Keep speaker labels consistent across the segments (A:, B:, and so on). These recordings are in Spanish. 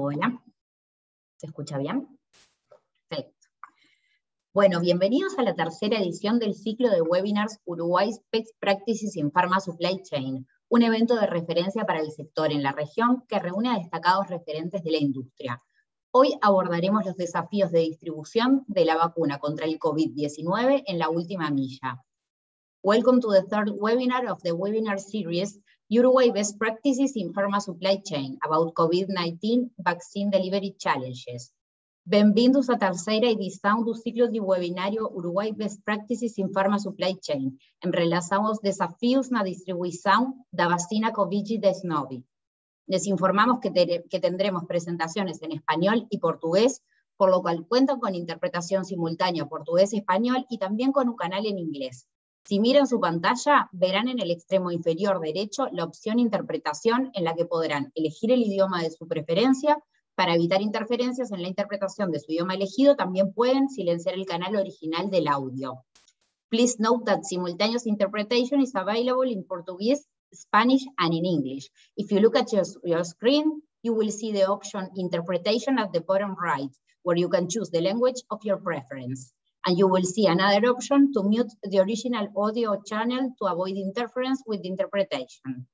A: Hola. ¿Se escucha bien? Perfecto. Bueno, bienvenidos a la tercera edición del ciclo de webinars Uruguay's Best Practices in Pharma Supply Chain, un evento de referencia para el sector en la región que reúne a destacados referentes de la industria. Hoy abordaremos los desafíos de distribución de la vacuna contra el COVID-19 en la última milla. Welcome to the third webinar of the webinar series Uruguay Best Practices in Pharma Supply Chain about COVID-19 Vaccine Delivery Challenges. Bem-vindos à terceira edição do ciclo de webinário Uruguay Best Practices in Pharma Supply Chain, em relação aos desafios na distribuição da vacina COVID-19. Les informamos que, que tendremos presentaciones en español y portugués, por lo cual cuentan con interpretación simultánea portugués-español y también con un canal en inglés. Si miran su pantalla, verán en el extremo inferior derecho la opción interpretación en la que podrán elegir el idioma de su preferencia. Para evitar interferencias en la interpretación de su idioma elegido, también pueden silenciar el canal original del audio. Please note that simultaneous interpretation is available in Portuguese, Spanish, and in English. If you look at your, your screen, you will see the option interpretation at the bottom right, where you can choose the language of your preference and you will see another option to mute the original audio channel to avoid interference with the interpretation.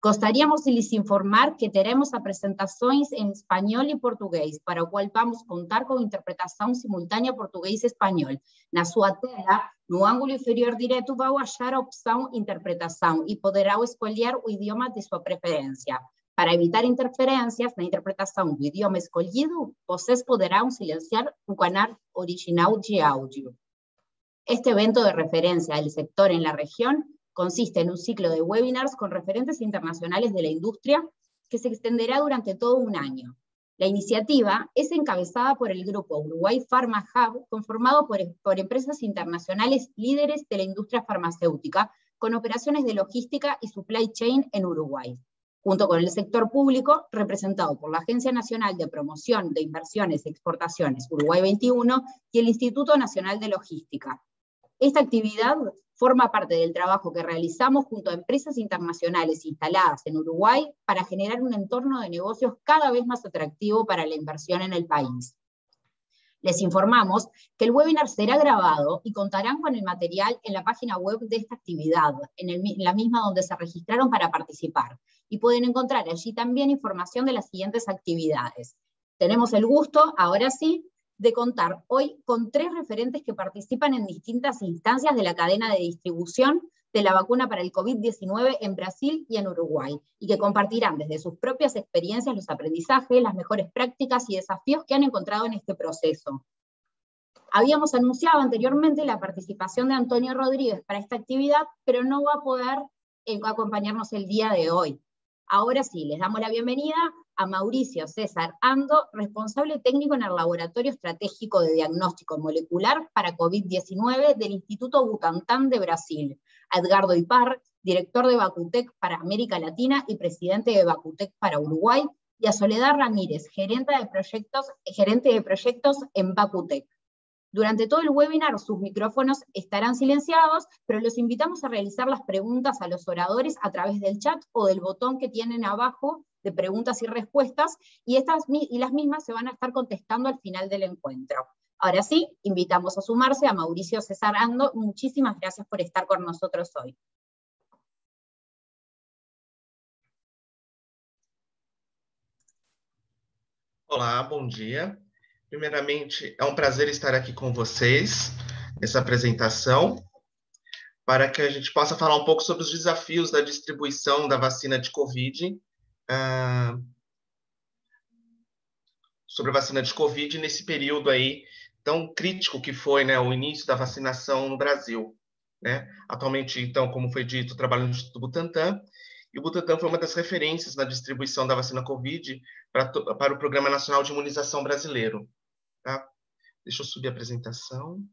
A: Gostaríamos de les informar que teremos apresentações em espanhol e português, para o qual vamos contar com interpretação simultânea português-espanhol. Na sua tela, no ângulo inferior direito, vai achar a opção interpretação e poderá escolher o idioma de sua preferência. Para evitar interferencias la interpretación del idioma escolhido, vocês poderão silenciar un canal original de audio. Este evento de referencia del sector en la región consiste en un ciclo de webinars con referentes internacionales de la industria que se extenderá durante todo un año. La iniciativa es encabezada por el grupo Uruguay Pharma Hub, conformado por, por, empresas internacionales líderes de la industria farmacéutica, con operaciones de logística y supply chain en Uruguay junto con el sector público representado por la Agencia Nacional de Promoción de Inversiones y Exportaciones Uruguay 21 y el Instituto Nacional de Logística. Esta actividad forma parte del trabajo que realizamos junto a empresas internacionales instaladas en Uruguay para generar un entorno de negocios cada vez más atractivo para la inversión en el país. Les informamos que el webinar será grabado y contarán con el material en la página web de esta actividad, en, la misma donde se registraron para participar. Y pueden encontrar allí también información de las siguientes actividades. Tenemos el gusto, ahora sí, de contar hoy con tres referentes que participan en distintas instancias de la cadena de distribución de la vacuna para el COVID-19 en Brasil y en Uruguay, y que compartirán desde sus propias experiencias los aprendizajes, las mejores prácticas y desafíos que han encontrado en este proceso. Habíamos anunciado anteriormente la participación de Antonio Rodríguez para esta actividad, pero no va a poder eh, acompañarnos el día de hoy. Ahora sí, les damos la bienvenida a Mauricio César Ando, responsable técnico en el Laboratorio Estratégico de Diagnóstico Molecular para COVID-19 del Instituto Butantan de Brasil, a Edgardo Ipar, director de Bacutec para América Latina y presidente de Bacutec para Uruguay, y a Soledad Ramírez, gerente de proyectos, en Bacutec. Durante todo el webinar sus micrófonos estarán silenciados, pero los invitamos a realizar las preguntas a los oradores a través del chat o del botón que tienen abajo de preguntas y respuestas, y, estas, y las mismas se van a estar contestando al final del encuentro. Ahora sí, invitamos a sumarse a Mauricio César Ando. Muchísimas gracias por estar con nosotros hoy.
B: Olá, bom dia. Primeiramente, é um prazer estar aqui com vocês nessa apresentação, para que a gente possa falar um pouco sobre os desafios da distribuição da vacina de Covid, uh, sobre a vacina de Covid nesse período aí tão crítico que foi né, o início da vacinação no Brasil. Né? Atualmente, então, como foi dito, trabalho no Instituto Butantan, e o Butantan foi uma das referências na distribuição da vacina Covid para, para o Programa Nacional de Imunização Brasileiro. Tá? Deixa eu subir a apresentação.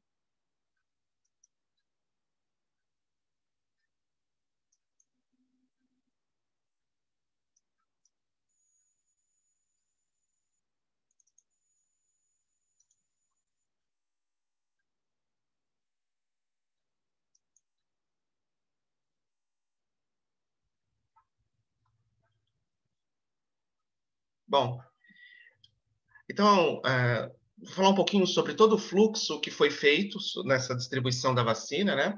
B: Bom, Então, uh, vou falar um pouquinho sobre todo o fluxo que foi feito nessa distribuição da vacina, né?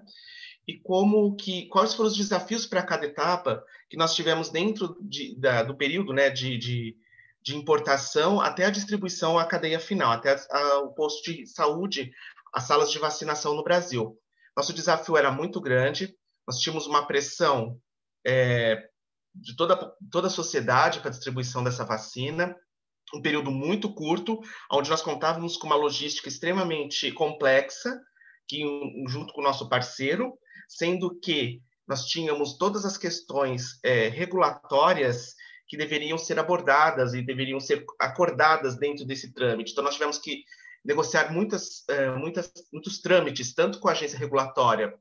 B: E como que, quais foram os desafios para cada etapa que nós tivemos dentro de, da, do período, né, de, de, de, importação até a distribuição à cadeia final, até a, a, o posto de saúde, as salas de vacinação no Brasil. Nosso desafio era muito grande, nós tínhamos uma pressão é, de toda, toda a sociedade para a distribuição dessa vacina, um período muito curto, onde nós contávamos com uma logística extremamente complexa, que junto com o nosso parceiro, sendo que nós tínhamos todas as questões é, regulatórias que deveriam ser abordadas e deveriam ser acordadas dentro desse trâmite. Então, nós tivemos que negociar muitas, é, muitas, muitos trâmites, tanto com a agência regulatória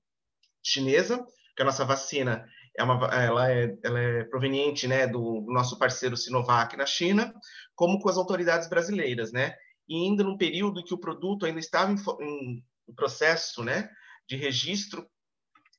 B: chinesa, que a nossa vacina é uma, ela, é, ela é proveniente né, do, do nosso parceiro Sinovac na China, como com as autoridades brasileiras, né? E ainda num período que o produto ainda estava em, em processo né, de registro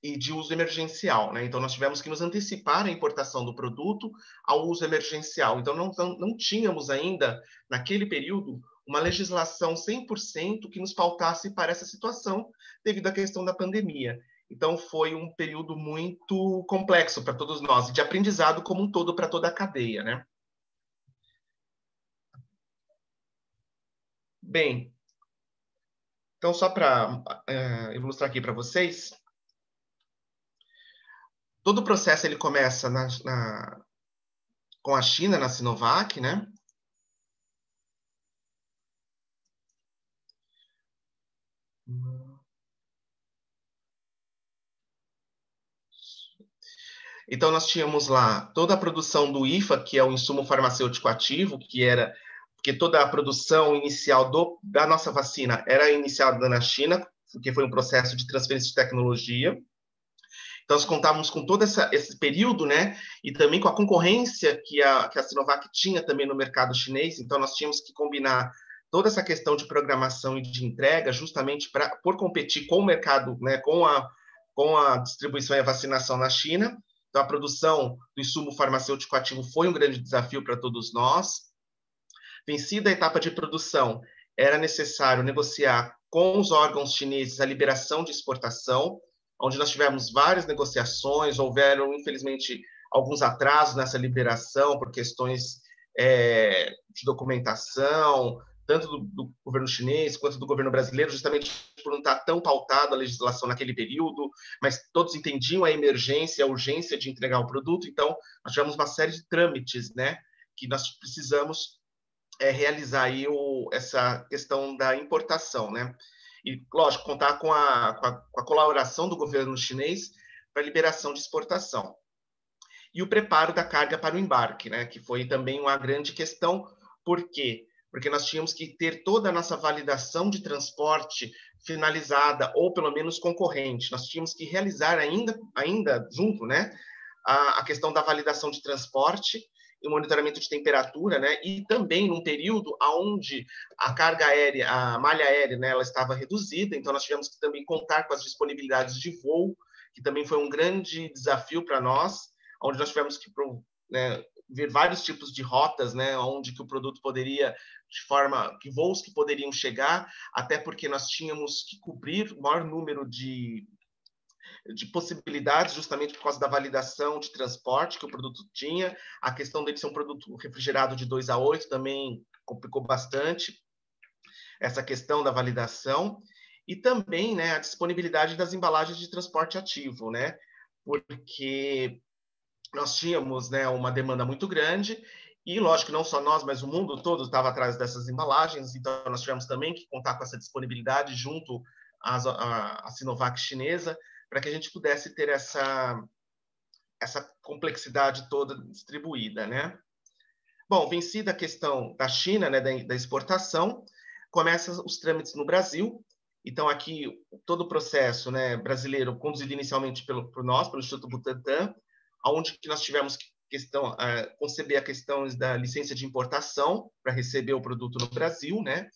B: e de uso emergencial, né? Então nós tivemos que nos antecipar a importação do produto ao uso emergencial. Então não, não, não tínhamos ainda naquele período uma legislação 100% que nos pautasse para essa situação devido à questão da pandemia. Então foi um período muito complexo para todos nós, de aprendizado como um todo para toda a cadeia, né? Bem, então só para uh, ilustrar aqui para vocês, todo o processo ele começa na, na, com a China, na Sinovac, né? Então, nós tínhamos lá toda a produção do IFA, que é o insumo farmacêutico ativo, que era porque toda a produção inicial do, da nossa vacina era iniciada na China, que foi um processo de transferência de tecnologia. Então, nós contávamos com todo essa, esse período, né? E também com a concorrência que a, que a Sinovac tinha também no mercado chinês. Então, nós tínhamos que combinar toda essa questão de programação e de entrega, justamente para por competir com o mercado, né? Com a, com a distribuição e a vacinação na China. Então, a produção do insumo farmacêutico ativo foi um grande desafio para todos nós. Vencida a etapa de produção, era necessário negociar com os órgãos chineses a liberação de exportação, onde nós tivemos várias negociações, houveram, infelizmente, alguns atrasos nessa liberação por questões é, de documentação, tanto do, do, governo chinês quanto do governo brasileiro, justamente por não estar tão pautada a legislação naquele período, mas todos entendiam a emergência, a urgência de entregar o produto, então nós tivemos uma série de trâmites, né, que nós precisamos é, realizar aí o, essa questão da importação, né, e lógico contar com a, com a, com a colaboração do governo chinês para liberação de exportação. E o preparo da carga para o embarque, né, que foi também uma grande questão, porque porque nós tínhamos que ter toda a nossa validação de transporte finalizada ou pelo menos concorrente. Nós tínhamos que realizar ainda, ainda junto, né, a, a questão da validação de transporte e monitoramento de temperatura, né, e também num período aonde a carga aérea, a malha aérea, né, ela estava reduzida, então nós tivemos que também contar com as disponibilidades de voo, que também foi um grande desafio para nós, onde nós tivemos que né, ver vários tipos de rotas, né, onde que o produto poderia de forma que voos que poderiam chegar, até porque nós tínhamos que cobrir o maior número de de possibilidades, justamente por causa da validação de transporte que o produto tinha. A questão dele ser um produto refrigerado de 2 a 8 também complicou bastante essa questão da validação. E também né, a disponibilidade das embalagens de transporte ativo, né? Porque nós tínhamos né, uma demanda muito grande e, lógico, não só nós, mas o mundo todo estava atrás dessas embalagens, então nós tivemos também que contar com essa disponibilidade junto à, Sinovac chinesa, para que a gente pudesse ter essa, essa complexidade toda distribuída, né? Bom, vencida a questão da China, né, da, da exportação, começam os trâmites no Brasil. Então, aqui, todo o processo né, brasileiro, conduzido inicialmente pelo, por nós, pelo Instituto Butantan, onde nós tivemos que questão, conceber a questão da licença de importação para receber o produto no Brasil, né?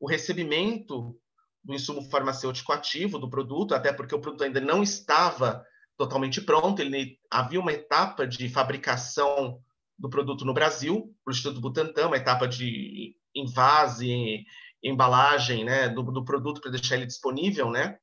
B: O recebimento do insumo farmacêutico ativo do produto, até porque o produto ainda não estava totalmente pronto, ele havia uma etapa de fabricação do produto no Brasil, o Instituto Butantan, uma etapa de envase, embalagem né, do, do produto para deixar ele disponível, né?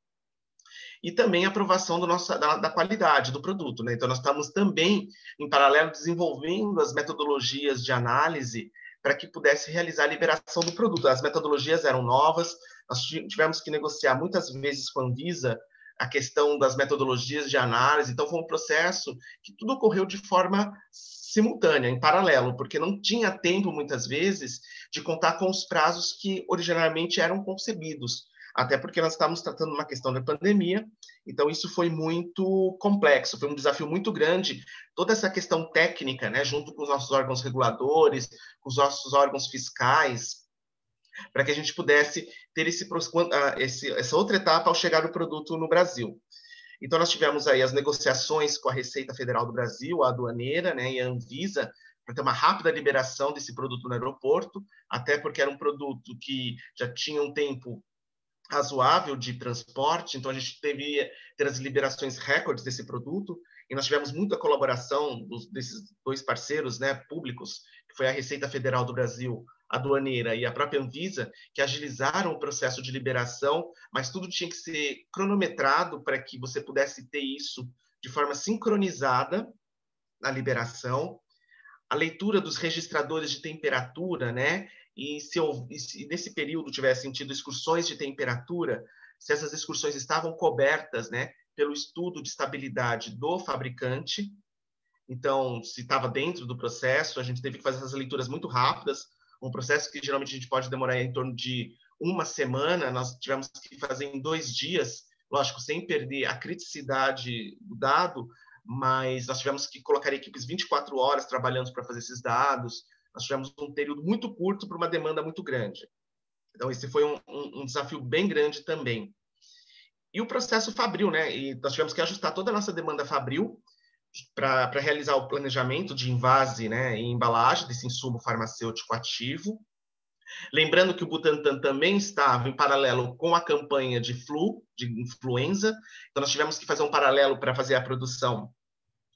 B: E também a aprovação nosso, da, da qualidade do produto, né? Então, nós estamos também, em paralelo, desenvolvendo as metodologias de análise para que pudesse realizar a liberação do produto. As metodologias eram novas, nós tivemos que negociar muitas vezes com a Anvisa a questão das metodologias de análise, então foi um processo que tudo ocorreu de forma simultânea, em paralelo, porque não tinha tempo, muitas vezes, de contar com os prazos que originalmente eram concebidos, até porque nós estávamos tratando uma questão da pandemia, então isso foi muito complexo, foi um desafio muito grande, toda essa questão técnica, né, junto com os nossos órgãos reguladores, com os nossos órgãos fiscais, para que a gente pudesse ter esse, esse, essa outra etapa ao chegar o produto no Brasil. Então, nós tivemos aí as negociações com a Receita Federal do Brasil, a aduaneira né, e a Anvisa, para ter uma rápida liberação desse produto no aeroporto, até porque era um produto que já tinha um tempo razoável de transporte, então a gente teve ter as liberações recordes desse produto, e nós tivemos muita colaboração dos, desses dois parceiros né, públicos, que foi a Receita Federal do Brasil, a aduaneira e a própria Anvisa, que agilizaram o processo de liberação, mas tudo tinha que ser cronometrado para que você pudesse ter isso de forma sincronizada na liberação. A leitura dos registradores de temperatura, né? E se, e se nesse período tivesse sentido excursões de temperatura, se essas excursões estavam cobertas, né? Pelo estudo de estabilidade do fabricante, então, se estava dentro do processo, a gente teve que fazer essas leituras muito rápidas um processo que geralmente a gente pode demorar em torno de uma semana, nós tivemos que fazer em dois dias, lógico, sem perder a criticidade do dado, mas nós tivemos que colocar equipes 24 horas trabalhando para fazer esses dados, nós tivemos um período muito curto para uma demanda muito grande. Então, esse foi um, um, um desafio bem grande também. E o processo Fabril, né? E nós tivemos que ajustar toda a nossa demanda Fabril para realizar o planejamento de invase né, e embalagem desse insumo farmacêutico ativo. Lembrando que o Butantan também estava em paralelo com a campanha de flu, de influenza, então nós tivemos que fazer um paralelo para fazer a produção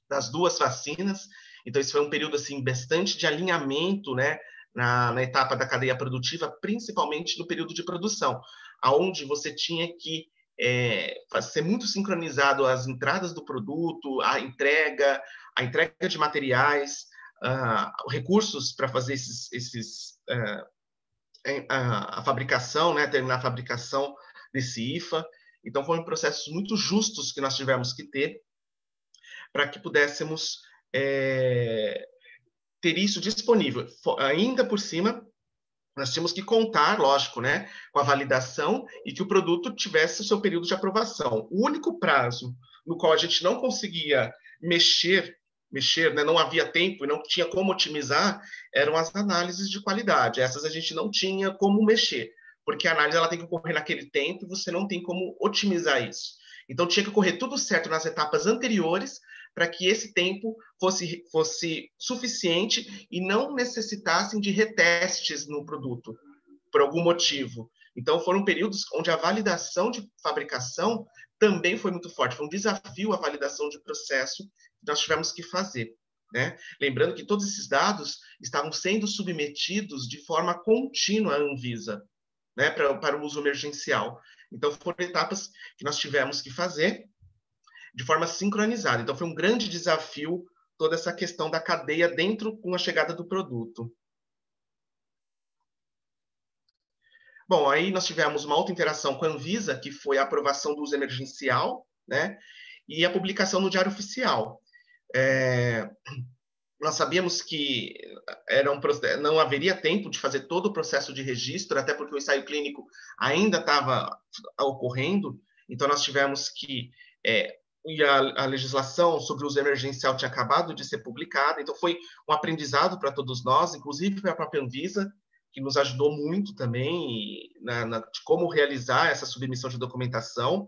B: das duas vacinas. Então, esse foi um período assim bastante de alinhamento né, na, na etapa da cadeia produtiva, principalmente no período de produção, aonde você tinha que é, ser muito sincronizado as entradas do produto, a entrega, a entrega de materiais, uh, recursos para fazer esses, esses uh, a, a, fabricação, né, terminar a fabricação desse IFA. Então, foram processos muito justos que nós tivemos que ter para que pudéssemos é, ter isso disponível. Ainda por cima, nós tínhamos que contar, lógico, né, com a validação e que o produto tivesse o seu período de aprovação. O único prazo no qual a gente não conseguia mexer, mexer, né, não havia tempo e não tinha como otimizar, eram as análises de qualidade. Essas a gente não tinha como mexer, porque a análise ela tem que ocorrer naquele tempo e você não tem como otimizar isso. Então tinha que ocorrer tudo certo nas etapas anteriores para que esse tempo fosse, fosse suficiente e não necessitassem de retestes no produto, por algum motivo. Então, foram períodos onde a validação de fabricação também foi muito forte. Foi um desafio a validação de processo que nós tivemos que fazer. Né? Lembrando que todos esses dados estavam sendo submetidos de forma contínua à Anvisa, né, para, para o uso emergencial. Então, foram etapas que nós tivemos que fazer de forma sincronizada. Então, foi um grande desafio toda essa questão da cadeia dentro com a chegada do produto. Bom, aí nós tivemos uma outra interação com a Anvisa, que foi a aprovação do uso emergencial, né? E a publicação no Diário Oficial. É, nós sabíamos que era um, não haveria tempo de fazer todo o processo de registro, até porque o ensaio clínico ainda estava ocorrendo, então nós tivemos que é, e a, a, legislação sobre uso emergencial tinha acabado de ser publicada, então foi um aprendizado para todos nós, inclusive para a própria Anvisa, que nos ajudou muito também na, na, de como realizar essa submissão de documentação.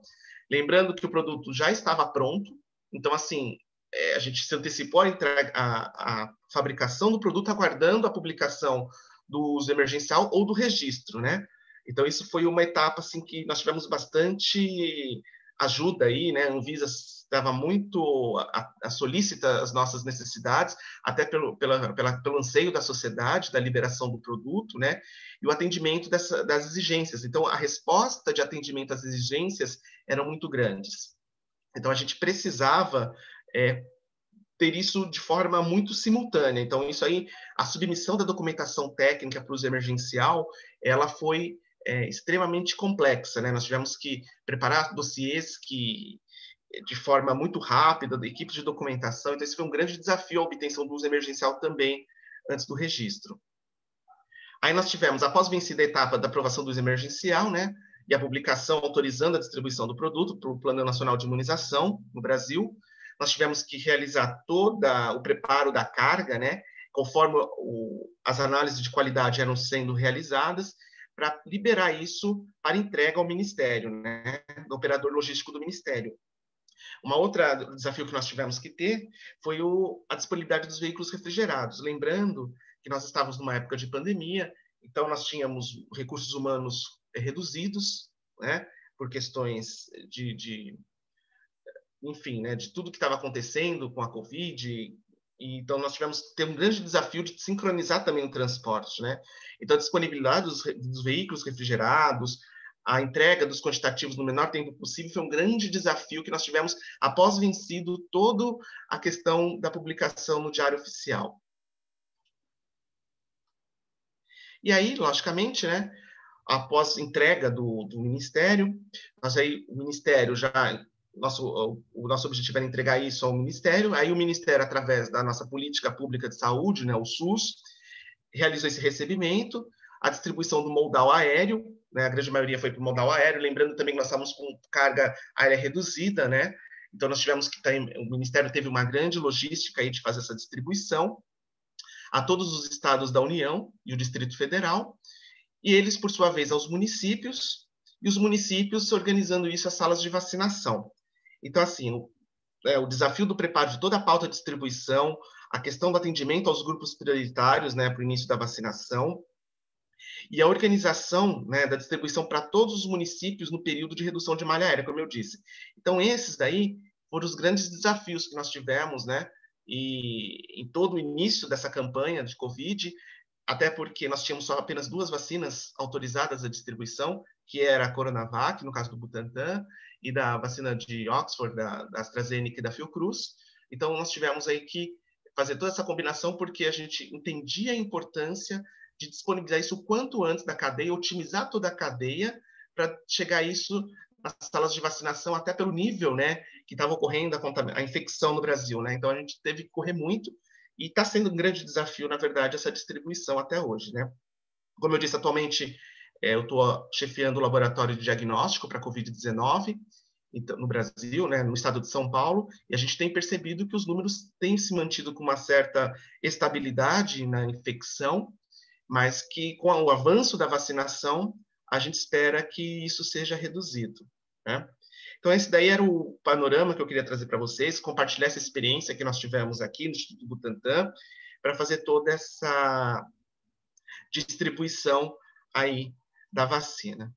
B: Lembrando que o produto já estava pronto, então, assim, é, a gente se antecipou a, entrega, a, a fabricação do produto, aguardando a publicação do uso emergencial ou do registro, né? Então, isso foi uma etapa assim que nós tivemos bastante ajuda aí, né? A Anvisa estava muito a, a solicita as nossas necessidades, até pelo, pela, pela, pelo anseio da sociedade, da liberação do produto, né? E o atendimento dessa, das exigências. Então, a resposta de atendimento às exigências eram muito grandes. Então, a gente precisava é, ter isso de forma muito simultânea. Então, isso aí, a submissão da documentação técnica para o uso emergencial, ela foi é, extremamente complexa, né? Nós tivemos que preparar dossiês que de forma muito rápida, da equipe de documentação. Então, esse foi um grande desafio a obtenção do uso emergencial também antes do registro. Aí nós tivemos, após vencida a etapa da aprovação do uso emergencial, né, e a publicação autorizando a distribuição do produto para o Plano Nacional de Imunização no Brasil, nós tivemos que realizar todo o preparo da carga, né, conforme o, as análises de qualidade eram sendo realizadas, para liberar isso para entrega ao Ministério, né, do operador logístico do Ministério. Uma outra desafio que nós tivemos que ter foi o, a disponibilidade dos veículos refrigerados. Lembrando que nós estávamos numa época de pandemia, então nós tínhamos recursos humanos reduzidos, né, por questões de, de enfim, né, de tudo que estava acontecendo com a Covid. Então, nós tivemos ter um grande desafio de sincronizar também o transporte, né? Então, a disponibilidade dos, dos veículos refrigerados, a entrega dos quantitativos no menor tempo possível foi um grande desafio que nós tivemos após vencido toda a questão da publicação no Diário Oficial. E aí, logicamente, né, após entrega do, do Ministério, nós aí, o Ministério já nosso, o nosso objetivo era entregar isso ao Ministério. Aí o Ministério, através da nossa política pública de saúde, né, o SUS, realizou esse recebimento, a distribuição do moldal aéreo, né, a grande maioria foi para o moldal aéreo, lembrando também que nós estávamos com carga aérea reduzida, né, então nós tivemos que, o Ministério teve uma grande logística aí de fazer essa distribuição a todos os estados da União e o Distrito Federal, e eles, por sua vez, aos municípios, e os municípios organizando isso às salas de vacinação. Então, assim, o, é, o desafio do preparo de toda a pauta de distribuição, a questão do atendimento aos grupos prioritários, né, para o início da vacinação, e a organização né, da distribuição para todos os municípios no período de redução de malha aérea, como eu disse. Então, esses daí foram os grandes desafios que nós tivemos, né, e em todo o início dessa campanha de Covid, até porque nós tínhamos só apenas duas vacinas autorizadas à distribuição, que era a Coronavac, no caso do Butantan, e da vacina de Oxford, da, da AstraZeneca e da Fiocruz. Então, nós tivemos aí que fazer toda essa combinação porque a gente entendia a importância de disponibilizar isso o quanto antes da cadeia, otimizar toda a cadeia para chegar isso nas salas de vacinação, até pelo nível né, que estava ocorrendo a, a, infecção no Brasil. Né? Então, a gente teve que correr muito e está sendo um grande desafio, na verdade, essa distribuição até hoje. Né? Como eu disse, atualmente eu estou chefiando o laboratório de diagnóstico para Covid-19 então, no Brasil, né, no estado de São Paulo, e a gente tem percebido que os números têm se mantido com uma certa estabilidade na infecção, mas que com o avanço da vacinação, a gente espera que isso seja reduzido. Né? Então, esse daí era o panorama que eu queria trazer para vocês, compartilhar essa experiência que nós tivemos aqui no Instituto Butantan, para fazer toda essa distribuição aí da vacina.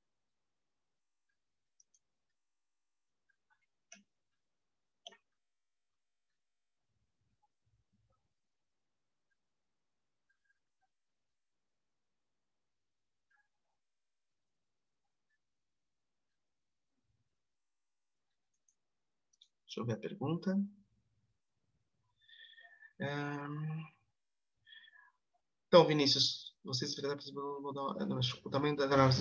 B: Deixa eu ver a pergunta. Então, Vinícius, vocês o tamanho das aeronaves.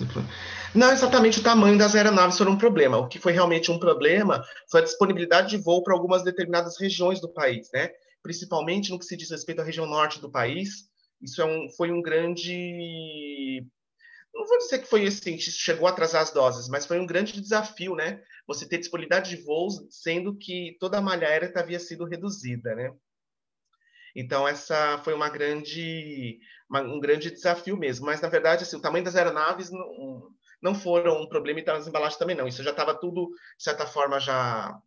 B: Não exatamente o tamanho das aeronaves foi um problema. O que foi realmente um problema foi a disponibilidade de voo para algumas determinadas regiões do país, né? Principalmente no que se diz respeito à região norte do país. Isso é um, foi um grande não vou dizer que foi assim, que chegou a atrasar as doses, mas foi um grande desafio, né? Você ter disponibilidade de voos, sendo que toda a malha aérea havia sido reduzida, né? Então, essa foi uma grande, uma, um grande desafio mesmo. Mas, na verdade, assim, o tamanho das aeronaves não, não foram um problema e as embalagens também não. Isso já estava tudo, de certa forma, já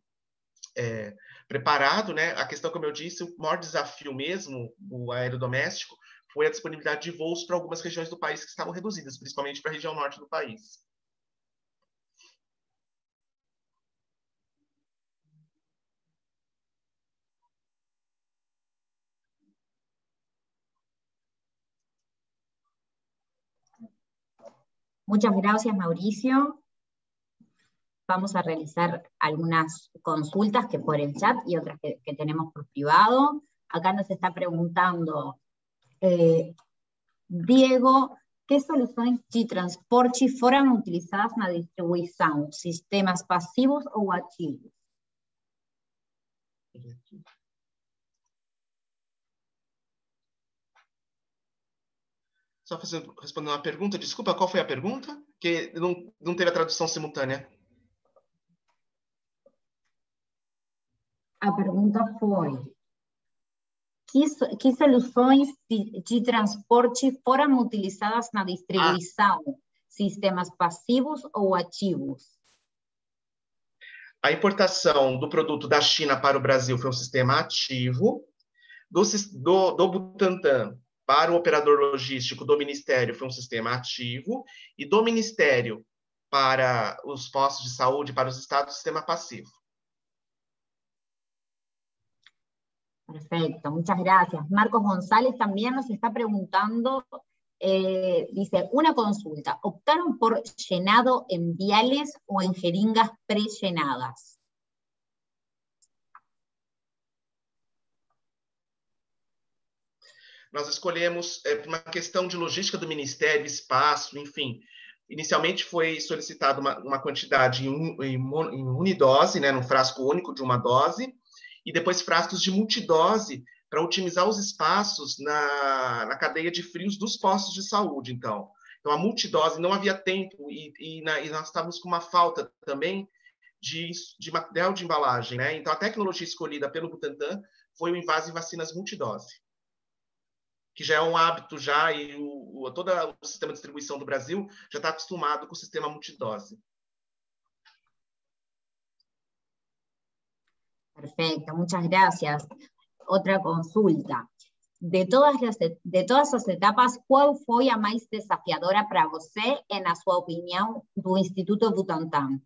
B: é, preparado, né? A questão, como eu disse, o maior desafio mesmo, o aerodoméstico, foi a disponibilidade de voos para algumas regiões do país que estavam reduzidas, principalmente para a região norte do país.
A: Muchas gracias, Mauricio. Vamos a realizar algunas consultas que por el chat y otras que, tenemos por privado. Acá nos está preguntando eh, Diego, ¿qué soluciones de transporte fueron utilizadas en la distribución? ¿Sistemas pasivos o activos?
B: Só fazendo, respondendo uma pergunta, desculpa, qual foi a pergunta? Que não, não teve a tradução simultânea.
A: A pergunta foi: que, que soluções de, de, transporte foram utilizadas na distribuição? Ah. Sistemas passivos ou ativos?
B: A importação do produto da China para o Brasil foi um sistema ativo. Do, do, do Butantan para o operador logístico do Ministério foi um sistema ativo, e do Ministério para os postos de saúde, para os estados, sistema passivo.
A: Perfecto, muchas gracias. Marcos González también nos está preguntando, eh, dice, una consulta, ¿optaron por llenado en viales o en jeringas prellenadas?
B: Nós escolhemos é, uma questão de logística do Ministério, espaço, enfim. Inicialmente foi solicitada uma, uma, quantidade em, em, em unidose, né, num frasco único de uma dose, e depois frascos de multidose para otimizar os espaços na, na cadeia de frios dos postos de saúde, então. Então, a multidose não havia tempo e, e, na, e nós estávamos com uma falta também de, de, material de embalagem, né? Então, a tecnologia escolhida pelo Butantan foi o invase vacinas multidose que já é um hábito já e o, o, todo o sistema de distribuição do Brasil já está acostumado com o sistema multidose.
A: Perfecto, muchas gracias. Otra consulta. De todas, las, de todas as etapas, qual foi a mais desafiadora para você na sua opinião, do Instituto Butantan?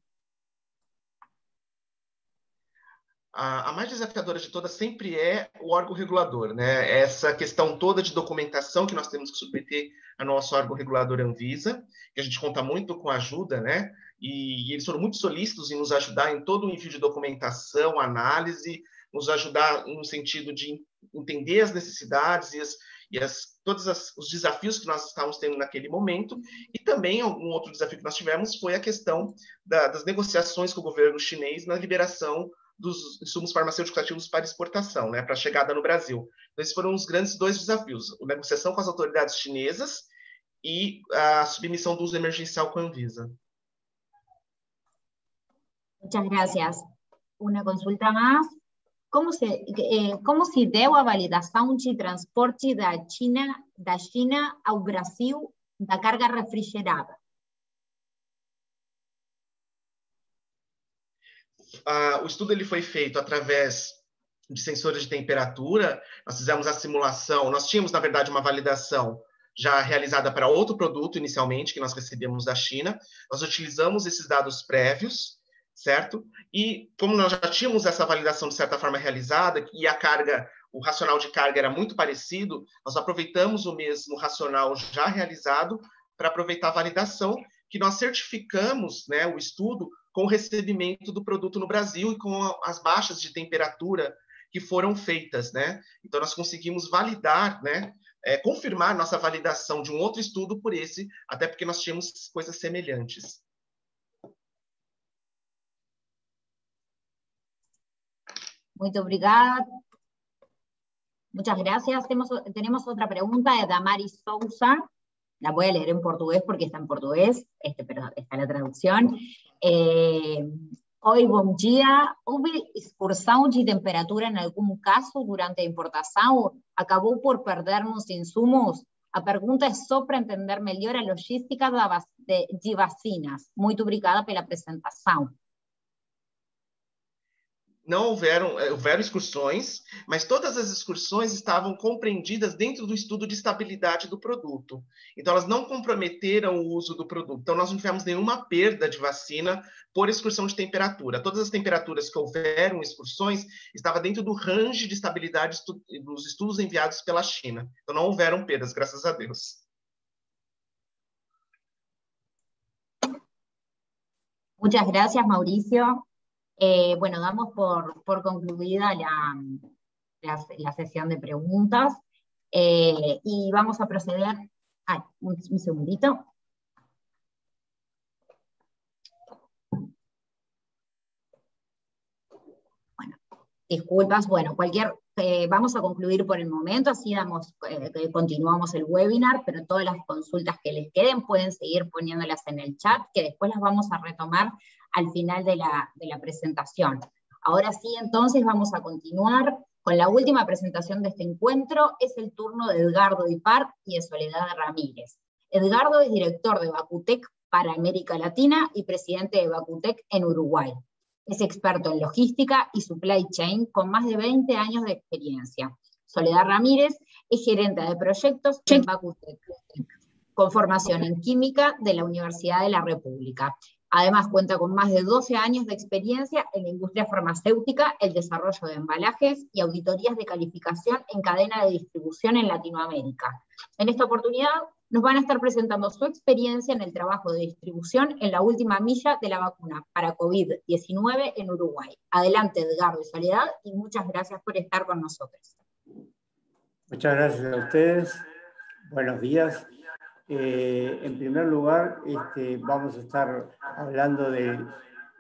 B: A, a, mais desafiadora de todas sempre é o órgão regulador, né? Essa questão toda de documentação que nós temos que submeter a nosso órgão regulador Anvisa, que a gente conta muito com a ajuda, né? E, e eles foram muito solícitos em nos ajudar em todo o envio de documentação, análise, nos ajudar no sentido de entender as necessidades e, as, e as, todos as, os desafios que nós estávamos tendo naquele momento. E também um outro desafio que nós tivemos foi a questão da, das negociações com o governo chinês na liberação dos insumos farmacêuticos ativos para exportação, né, para chegada no Brasil. Então, esses foram os grandes dois desafios: a negociação com as autoridades chinesas e a submissão do uso emergencial com a Anvisa.
A: Muchas gracias. Una consulta más. ¿Cómo se, eh, ¿Cómo se deu a validação de transporte da China, da China ao Brasil da carga refrigerada?
B: A, o estudo ele foi feito através de sensores de temperatura, nós fizemos a simulação, nós tínhamos, na verdade, uma validação já realizada para outro produto inicialmente, que nós recebemos da China, nós utilizamos esses dados prévios, certo? E como nós já tínhamos essa validação de certa forma realizada, e a carga, o racional de carga era muito parecido, nós aproveitamos o mesmo racional já realizado para aproveitar a validação, que nós certificamos né, o estudo com o recebimento do produto no Brasil e com as baixas de temperatura que foram feitas, né? Então nós conseguimos validar, né? É, confirmar nossa validação de um outro estudo por esse, até porque nós tínhamos coisas semelhantes.
A: Muito obrigada. Muchas gracias. Tenemos, tenemos otra pregunta de Damaris Sousa. La voy a leer en portugués porque está en portugués, este, pero está la traducción. Eh, Oi, bom dia. Houve excursão de temperatura em algum caso durante a importação? Acabou por perdermos insumos? A pergunta é só para entender melhor a logística de vacinas. Muito obrigada pela apresentação
B: não houveram, eh, houveram excursões, mas todas as excursões estavam compreendidas dentro do estudo de estabilidade do produto. Então, elas não comprometeram o uso do produto. Então, nós não tivemos nenhuma perda de vacina por excursão de temperatura. Todas as temperaturas que houveram excursões estavam dentro do range de estabilidade dos estudos enviados pela China. Então, não houveram perdas, graças a Deus.
A: Muchas gracias, Mauricio. Eh, bueno, damos por, concluida la, la, sesión de preguntas eh, y vamos a proceder. Ay, un segundito. Disculpas, bueno, cualquier, eh, vamos a concluir por el momento, así damos, continuamos el webinar, pero todas las consultas que les queden pueden seguir poniéndolas en el chat, que después las vamos a retomar al final de la, presentación. Ahora sí, entonces vamos a continuar con la última presentación de este encuentro, es el turno de Edgardo Ipar y de Soledad Ramírez. Edgardo es director de Bacutec para América Latina y presidente de Bacutec en Uruguay. Es experto en logística y supply chain con más de 20 años de experiencia. Soledad Ramírez es gerente de proyectos en Bacutec, con formación en química de la Universidad de la República. Además, cuenta con más de 12 años de experiencia en la industria farmacéutica, el desarrollo de embalajes y auditorías de calificación en cadena de distribución en Latinoamérica. En esta oportunidad, nos van a estar presentando su experiencia en el trabajo de distribución en la última milla de la vacuna para COVID-19 en Uruguay. Adelante, Edgardo y Soledad, y muchas gracias por estar con nosotros.
C: Muchas gracias a ustedes. Buenos días. Eh, en primer lugar, este, vamos a estar hablando de,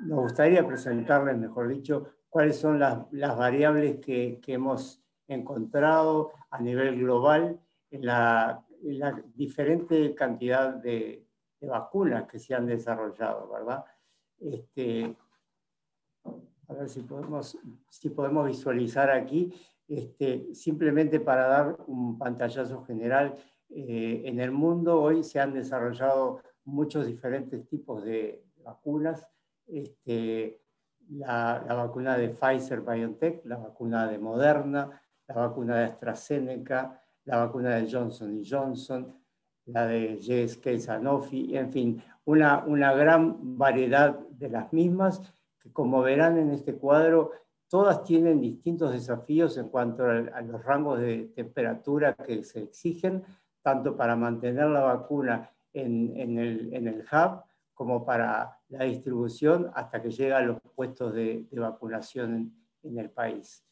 C: nos gustaría presentarles, mejor dicho, cuáles son las, variables que, hemos encontrado a nivel global en la la diferente cantidad de, vacunas que se han desarrollado, ¿verdad? Este, a ver si podemos, si podemos visualizar aquí, este, simplemente para dar un pantallazo general, eh, en el mundo hoy se han desarrollado muchos diferentes tipos de vacunas, este, la, la, vacuna de Pfizer BioNTech, la vacuna de Moderna, la vacuna de AstraZeneca, la vacuna de Johnson Johnson, la de GSK Sanofi, en fin, una, una gran variedad de las mismas, que como verán en este cuadro, todas tienen distintos desafíos en cuanto a, los rangos de temperatura que se exigen, tanto para mantener la vacuna en, el, hub como para la distribución hasta que llega a los puestos de, vacunación en, en, el país.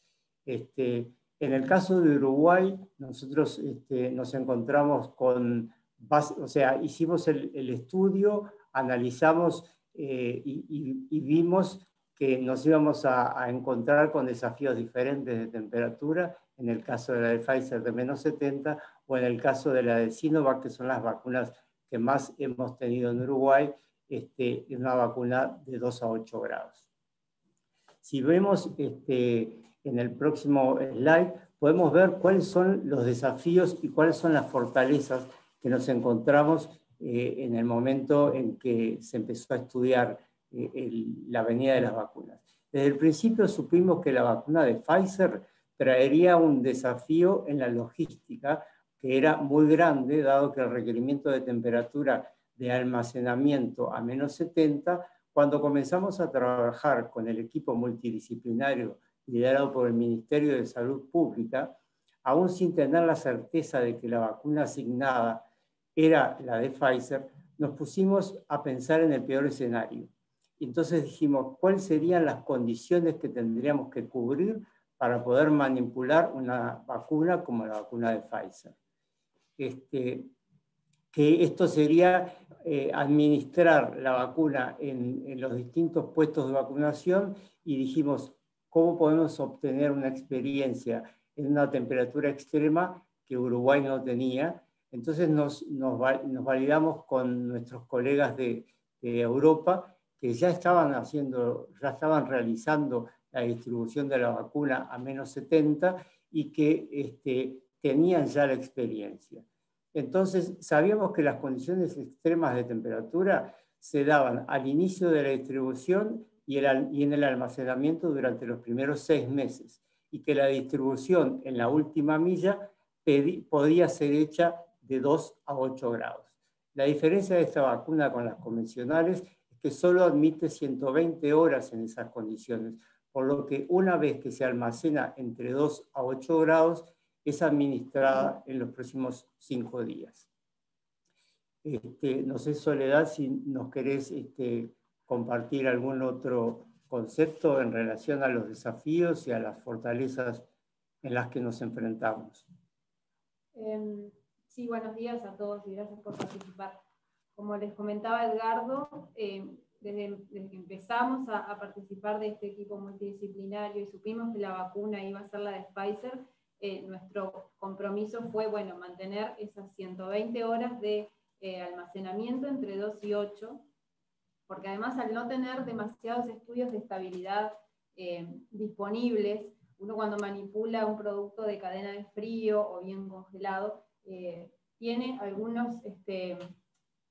C: Este, en el caso de Uruguay, nosotros este, nos encontramos con, o sea, hicimos el, estudio, analizamos eh, y, vimos que nos íbamos a, encontrar con desafíos diferentes de temperatura, en el caso de la de Pfizer de menos 70 o en el caso de la de Sinovac, que son las vacunas que más hemos tenido en Uruguay, este, una vacuna de 2 a 8 grados. Si vemos este, en el próximo slide, podemos ver cuáles son los desafíos y cuáles son las fortalezas que nos encontramos eh, en el momento en que se empezó a estudiar eh, la venida de las vacunas. Desde el principio supimos que la vacuna de Pfizer traería un desafío en la logística que era muy grande, dado que el requerimiento de temperatura de almacenamiento a menos 70, cuando comenzamos a trabajar con el equipo multidisciplinario liderado por el Ministerio de Salud Pública, aún sin tener la certeza de que la vacuna asignada era la de Pfizer, nos pusimos a pensar en el peor escenario. entonces dijimos, ¿cuáles serían las condiciones que tendríamos que cubrir para poder manipular una vacuna como la vacuna de Pfizer? Este, que esto sería eh, administrar la vacuna en, los distintos puestos de vacunación y dijimos, cómo podemos obtener una experiencia en una temperatura extrema que Uruguay no tenía. Entonces nos, nos, validamos con nuestros colegas de, Europa que ya estaban haciendo, ya estaban realizando la distribución de la vacuna a menos 70 y que este, tenían ya la experiencia. Entonces, sabíamos que las condiciones extremas de temperatura se daban al inicio de la distribución y, en el almacenamiento durante los primeros seis meses, y que la distribución en la última milla podía ser hecha de 2 a 8 grados. La diferencia de esta vacuna con las convencionales es que solo admite 120 horas en esas condiciones, por lo que una vez que se almacena entre 2 a 8 grados, es administrada en los próximos 5 días. Este, no sé, Soledad, si nos querés este, compartir algún otro concepto en relación a los desafíos y a las fortalezas en las que nos enfrentamos.
D: Em, sí, buenos días a todos y gracias por participar. Como les comentaba Edgardo, em, desde, que empezamos a, participar de este equipo multidisciplinario y supimos que la vacuna iba a ser la de Pfizer, eh, nuestro compromiso fue bueno, mantener esas 120 horas de eh, almacenamiento entre 2 y 8, porque además al no tener demasiados estudios de estabilidad eh, disponibles, uno cuando manipula un producto de cadena de frío o bien congelado, tiene algunos... Este,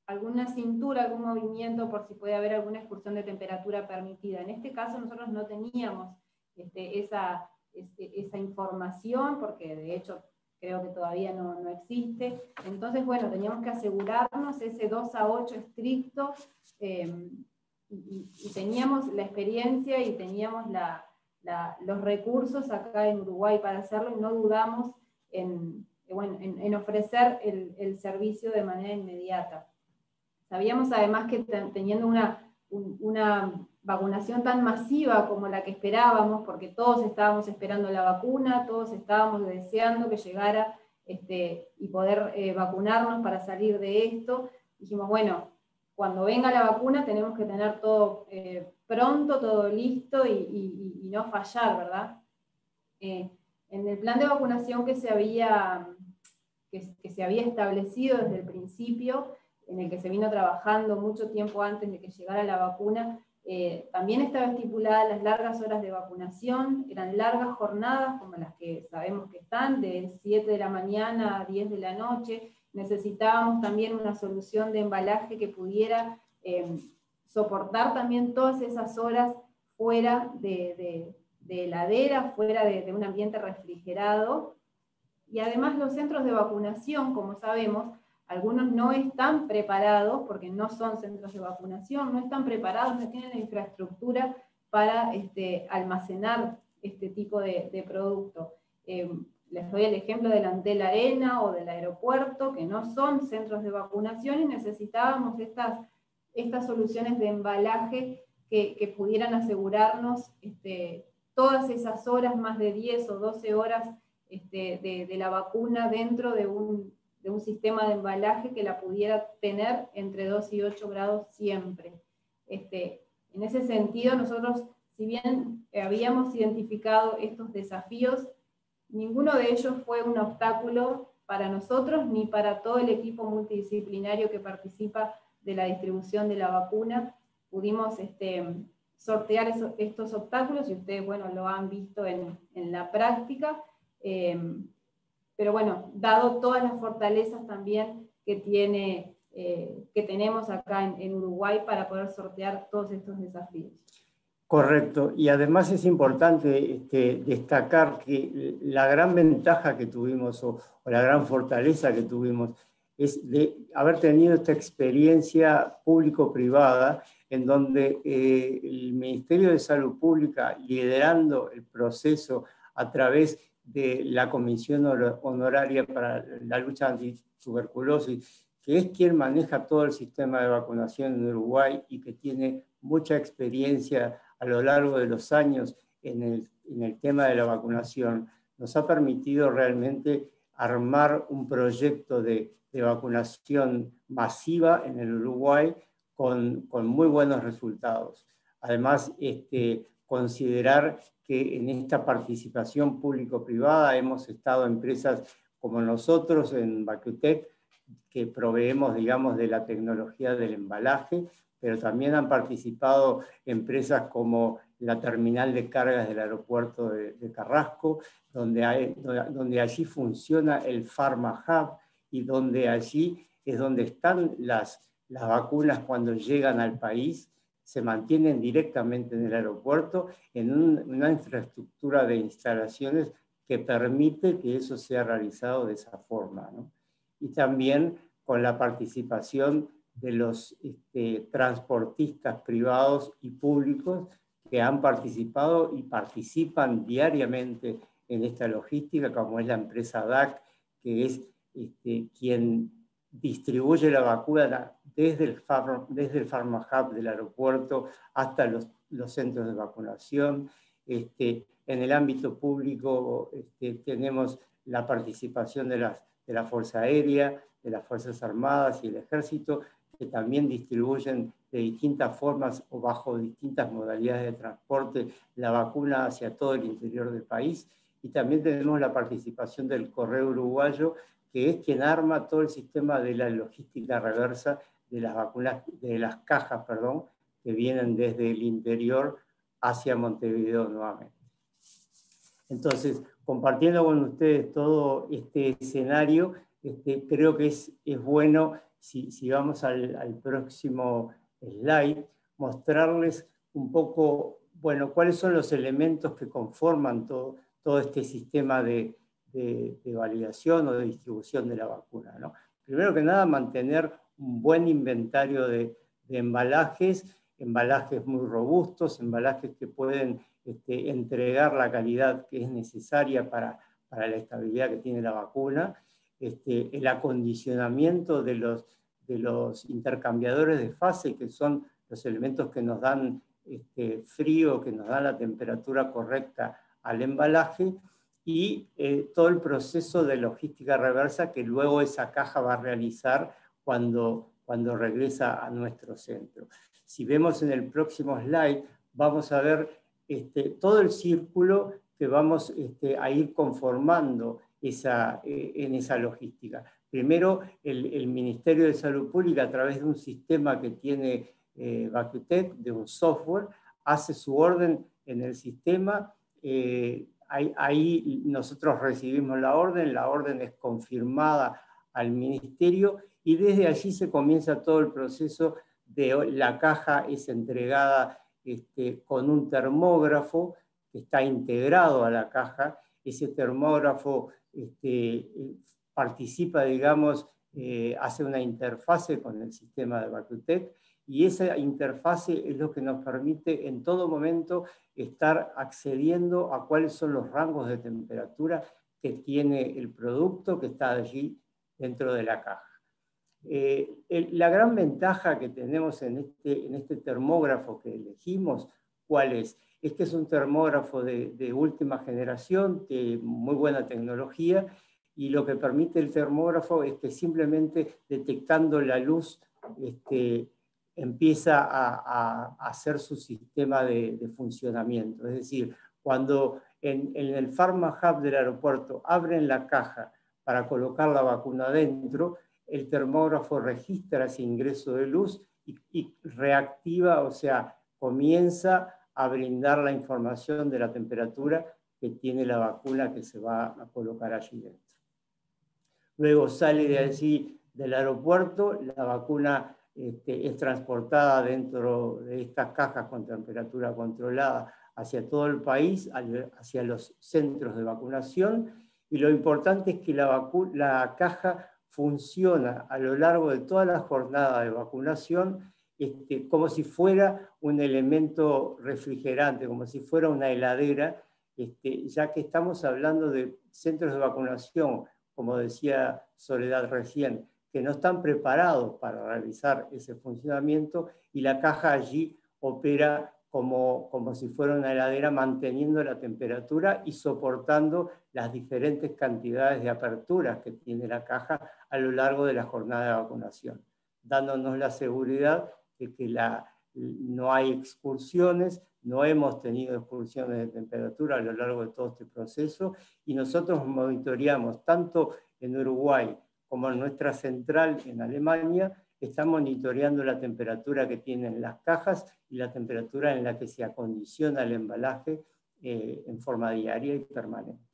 D: alguna cintura, algún movimiento por si puede haber alguna excursión de temperatura permitida. En este caso nosotros no teníamos este, esa, este, esa información, porque de hecho creo que todavía no, no, existe. Entonces, bueno, teníamos que asegurarnos ese 2 a 8 estricto eh, y, teníamos la experiencia y teníamos la, los recursos acá en Uruguay para hacerlo y no dudamos en, bueno, en, ofrecer el servicio de manera inmediata. Sabíamos además que teniendo una, una vacunación tan masiva como la que esperábamos, porque todos estábamos esperando la vacuna, todos estábamos deseando que llegara este, y poder eh, vacunarnos para salir de esto, dijimos, bueno, cuando venga la vacuna tenemos que tener todo eh, pronto, todo listo y, no fallar, ¿verdad? Eh, en el plan de vacunación que se había, que se había establecido desde el principio, en el que se vino trabajando mucho tiempo antes de que llegara la vacuna, eh, también estaba estipulada las largas horas de vacunación, eran largas jornadas como las que sabemos que están, de 7 de la mañana a 10 de la noche. Necesitábamos también una solución de embalaje que pudiera eh, soportar también todas esas horas fuera de, heladera, fuera de, de un ambiente refrigerado. Y además los centros de vacunación, como sabemos, algunos no están preparados, porque no son centros de vacunación, no están preparados, no tienen la infraestructura para este, almacenar este tipo de, producto. Eh, les doy el ejemplo del Antel Arena o del aeropuerto, que no son centros de vacunación y necesitábamos estas, estas soluciones de embalaje que, pudieran asegurarnos este, todas esas horas, más de 10 o 12 horas este, de la vacuna dentro de un, de un sistema de embalaje que la pudiera tener entre 2 y 8 grados siempre. Este, en ese sentido, nosotros, si bien habíamos identificado estos desafíos, ninguno de ellos fue un obstáculo para nosotros ni para todo el equipo multidisciplinario que participa de la distribución de la vacuna. Pudimos este, sortear estos obstáculos y ustedes, bueno, lo han visto en, la práctica. Eh, pero bueno, dado todas las fortalezas también que, tiene, eh, que tenemos acá en, Uruguay para poder sortear todos estos desafíos.
C: Correcto, y además es importante este, destacar que la gran ventaja que tuvimos o, la gran fortaleza que tuvimos es de haber tenido esta experiencia público-privada en donde eh, el Ministerio de Salud Pública, liderando el proceso a través de la Comisión Honoraria para la Lucha Antituberculosis, que es quien maneja todo el sistema de vacunación en Uruguay y que tiene mucha experiencia a lo largo de los años en el, en el tema de la vacunación, nos ha permitido realmente armar un proyecto de, de vacunación masiva en el Uruguay con, con muy buenos resultados. Además, este, considerar que en esta participación público-privada hemos estado empresas como nosotros en Bacutec, que proveemos, digamos, de la tecnología del embalaje, pero también han participado empresas como la terminal de cargas del aeropuerto de, Carrasco, donde, hay, donde allí funciona el Pharma Hub y donde allí es donde están las, las vacunas cuando llegan al país se mantienen directamente en el aeropuerto en una infraestructura de instalaciones que permite que eso sea realizado de esa forma. Y también con la participación de los este, transportistas privados y públicos que han participado y participan diariamente en esta logística, como es la empresa DAC, que es este, quien distribuye la vacuna desde el, desde el Pharma Hub del aeropuerto hasta los, los centros de vacunación. Este, en el ámbito público este, tenemos la participación de, las, de la Fuerza Aérea, de las Fuerzas Armadas y el Ejército, que también distribuyen de distintas formas o bajo distintas modalidades de transporte la vacuna hacia todo el interior del país. Y también tenemos la participación del Correo Uruguayo, que es quien arma todo el sistema de la logística reversa de las vacunas, de las cajas, perdón, que vienen desde el interior hacia Montevideo nuevamente. Entonces, compartiendo con ustedes todo este escenario, este, creo que es, es bueno, si, si vamos al, al, próximo slide, mostrarles un poco, bueno, cuáles son los elementos que conforman todo, todo este sistema de, de, validación o de distribución de la vacuna. ¿no? Primero que nada, mantener un buen inventario de, de embalajes, embalajes muy robustos, embalajes que pueden este, entregar la calidad que es necesaria para, para, la estabilidad que tiene la vacuna, este, el acondicionamiento de los, de los intercambiadores de fase, que son los elementos que nos dan este, frío, que nos dan la temperatura correcta al embalaje, y eh, todo el proceso de logística reversa que luego esa caja va a realizar cuando, cuando regresa a nuestro centro. Si vemos en el próximo slide, vamos a ver este, todo el círculo que vamos este, a ir conformando esa, eh, en esa logística. Primero, el, Ministerio de Salud Pública, a través de un sistema que tiene eh, de un software, hace su orden en el sistema. Eh, ahí, nosotros recibimos la orden, la orden es confirmada al Ministerio y desde allí se comienza todo el proceso de la caja es entregada este, con un termógrafo que está integrado a la caja. Ese termógrafo este, participa, digamos, eh, hace una interfase con el sistema de Bacutec y esa interfase es lo que nos permite en todo momento estar accediendo a cuáles son los rangos de temperatura que tiene el producto que está allí dentro de la caja. Eh, la gran ventaja que tenemos en este, en este termógrafo que elegimos, ¿cuál es? Es que es un termógrafo de, última generación, de muy buena tecnología, y lo que permite el termógrafo es que simplemente detectando la luz este, empieza a, hacer su sistema de, funcionamiento. Es decir, cuando en, el Pharma Hub del aeropuerto abren la caja para colocar la vacuna dentro, el termógrafo registra ese ingreso de luz y, reactiva, o sea, comienza a brindar la información de la temperatura que tiene la vacuna que se va a colocar allí dentro. Luego sale de allí del aeropuerto, la vacuna este, es transportada dentro de estas cajas con temperatura controlada hacia todo el país, hacia los centros de vacunación, y lo importante es que la, caja funciona a lo largo de toda la jornada de vacunación este, como si fuera un elemento refrigerante, como si fuera una heladera, este, ya que estamos hablando de centros de vacunación, como decía Soledad recién, que no están preparados para realizar ese funcionamiento y la caja allí opera como, como si fuera una heladera manteniendo la temperatura y soportando las diferentes cantidades de aperturas que tiene la caja a lo largo de la jornada de vacunación, dándonos la seguridad de que la, no hay excursiones, no hemos tenido excursiones de temperatura a lo largo de todo este proceso y nosotros monitoreamos tanto en Uruguay como nuestra central en Alemania está monitoreando la temperatura que tienen las cajas y la temperatura en la que se acondiciona el embalaje eh, en forma diaria y permanente.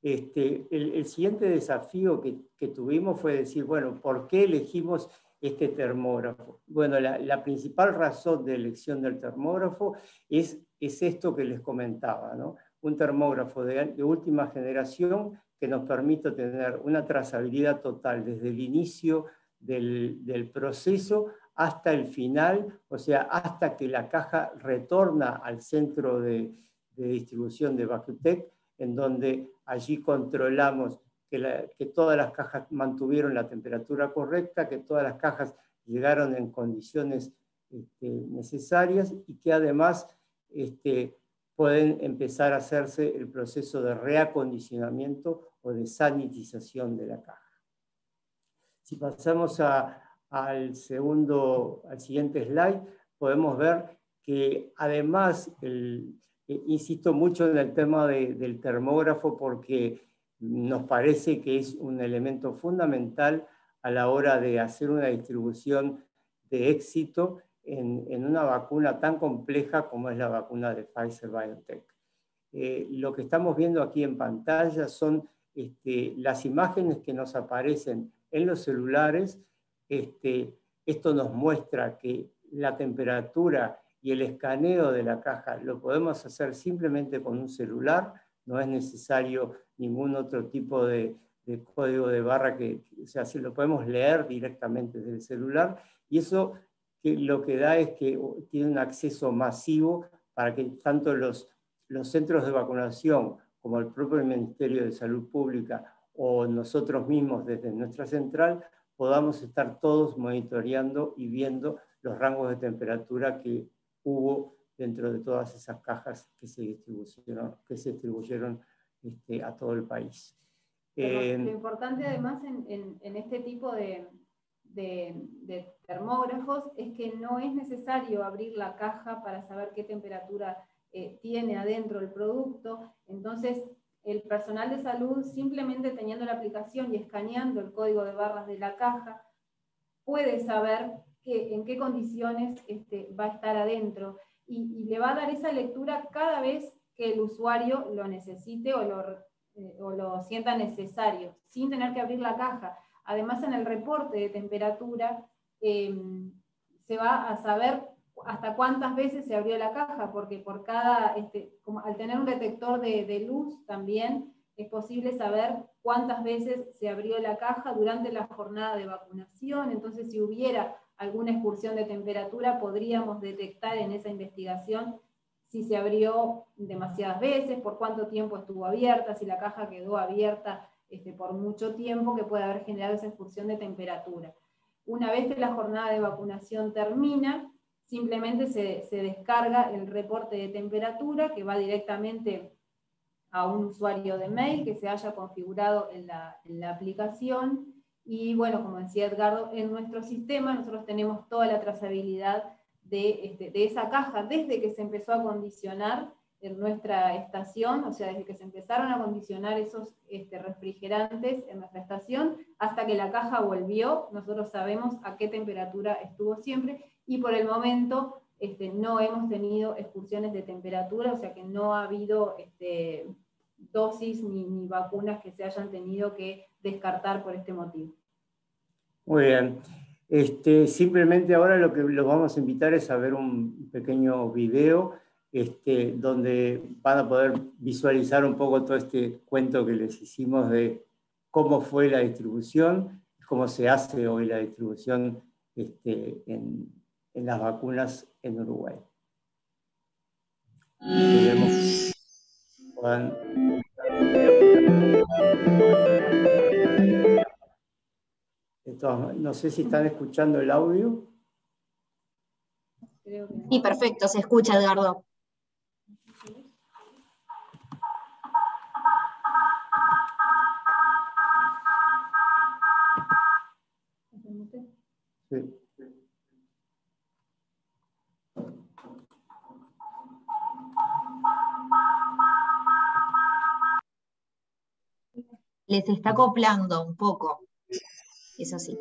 C: Este, el, siguiente desafío que, que, tuvimos fue decir, bueno, ¿por qué elegimos este termógrafo? Bueno, la, la principal razón de elección del termógrafo es, es esto que les comentaba, ¿no? un termógrafo de última generación que nos permite tener una trazabilidad total desde el inicio del, proceso hasta el final, o sea, hasta que la caja retorna al centro de, distribución de Bacutec, en donde allí controlamos que, todas las cajas mantuvieron la temperatura correcta, que todas las cajas llegaron en condiciones este, necesarias y que además este, pueden empezar a hacerse el proceso de reacondicionamiento o de sanitización de la caja. Si pasamos al, segundo, al siguiente slide, podemos ver que además, eh, insisto mucho en el tema del termógrafo porque nos parece que es un elemento fundamental a la hora de hacer una distribución de éxito en, una vacuna tan compleja como es la vacuna de Pfizer BioNTech. Eh, lo que estamos viendo aquí en pantalla son este, las imágenes que nos aparecen en los celulares. Este, esto nos muestra que la temperatura y el escaneo de la caja lo podemos hacer simplemente con un celular, no es necesario ningún otro tipo de, código de barra que, o sea, lo podemos leer directamente desde el celular y eso que lo que da es que tiene un acceso masivo para que tanto los, los centros de vacunación como el propio Ministerio de Salud Pública o nosotros mismos desde nuestra central podamos estar todos monitoreando y viendo los rangos de temperatura que hubo dentro de todas esas cajas que se distribuyeron, que se distribuyeron este, a todo el país.
D: lo eh, importante además en, en, este tipo de, de, termógrafos es que no es necesario abrir la caja para saber qué temperatura eh, tiene adentro el producto. Entonces, el personal de salud, simplemente teniendo la aplicación y escaneando el código de barras de la caja, puede saber que, en qué condiciones este, va a estar adentro y, le va a dar esa lectura cada vez que el usuario lo necesite o lo, eh, o lo sienta necesario, sin tener que abrir la caja. Además, en el reporte de temperatura em, se va a saber hasta cuántas veces se abrió la caja, porque por cada, este, como al tener un detector de, de, luz también es posible saber cuántas veces se abrió la caja durante la jornada de vacunación. Entonces, si hubiera alguna excursión de temperatura, podríamos detectar en esa investigación si se abrió demasiadas veces, por cuánto tiempo estuvo abierta, si la caja quedó abierta este, por mucho tiempo, que puede haber generado esa excursión de temperatura. Una vez que la jornada de vacunación termina, simplemente se, descarga el reporte de temperatura que va directamente a un usuario de mail que se haya configurado en la, aplicación. Y bueno, como decía Edgardo, en nuestro sistema nosotros tenemos toda la trazabilidad de, este, de, esa caja desde que se empezó a condicionar en nuestra estación, o sea, desde que se empezaron a condicionar esos este, refrigerantes en nuestra estación, hasta que la caja volvió, nosotros sabemos a qué temperatura estuvo siempre, y por el momento este, no hemos tenido excursiones de temperatura, o sea que no ha habido este, dosis ni, vacunas que se hayan tenido que descartar por este motivo.
C: Muy bien. Este, simplemente ahora lo que los vamos a invitar es a ver un pequeño video donde van a poder visualizar un poco todo este cuento que les hicimos de cómo fue la distribución, cómo se hace hoy la distribución en, en, las vacunas en Uruguay no sé si están escuchando el audio.
A: Sí, perfecto, se escucha, Edgardo. Les está acoplando un poco es así.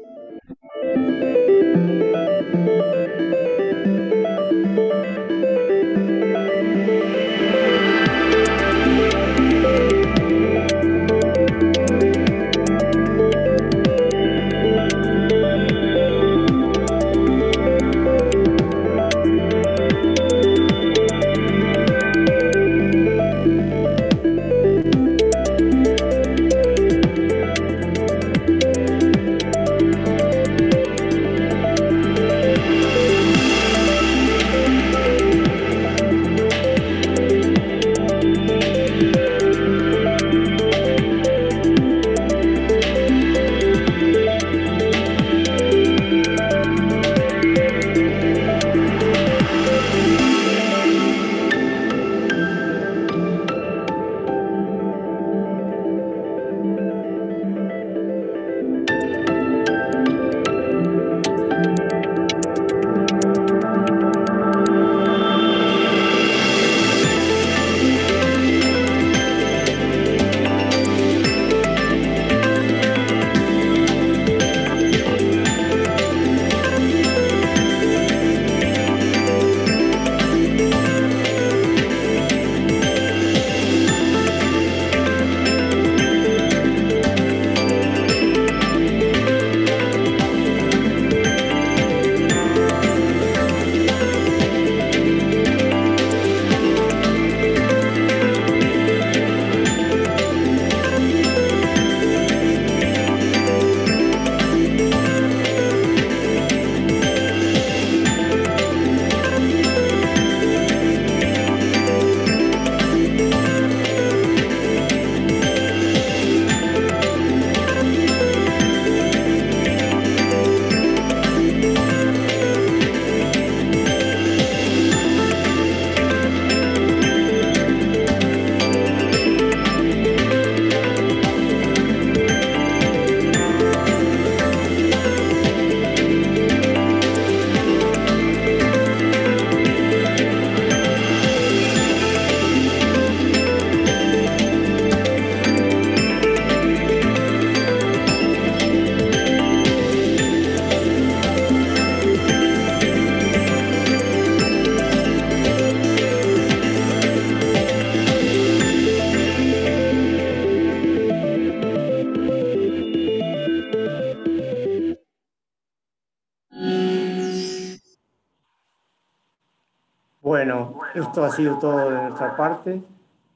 C: Esto ha sido todo de nuestra parte.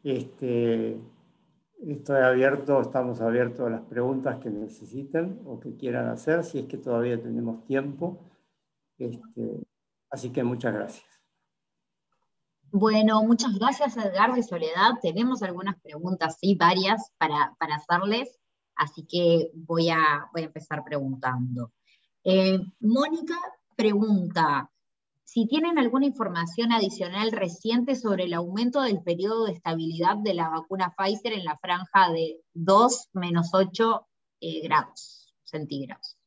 C: Este, estoy abierto, estamos abiertos a las preguntas que necesiten o que quieran hacer, si es que todavía tenemos tiempo. Este, así que muchas gracias.
A: Bueno, muchas gracias Edgar y Soledad. Tenemos algunas preguntas, sí, varias para, hacerles, así que voy a, voy a empezar preguntando. Eh, Mónica pregunta, si tienen alguna información adicional reciente sobre el aumento del periodo de estabilidad de la vacuna Pfizer en la franja de 2 menos 8 eh, grados centígrados.